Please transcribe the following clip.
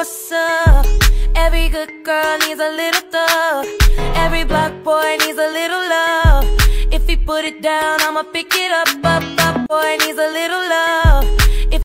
what's up? Every good girl needs a little thug. Every black boy needs a little love. If he put it down, I'ma pick it up, up, up. Boy needs a little love.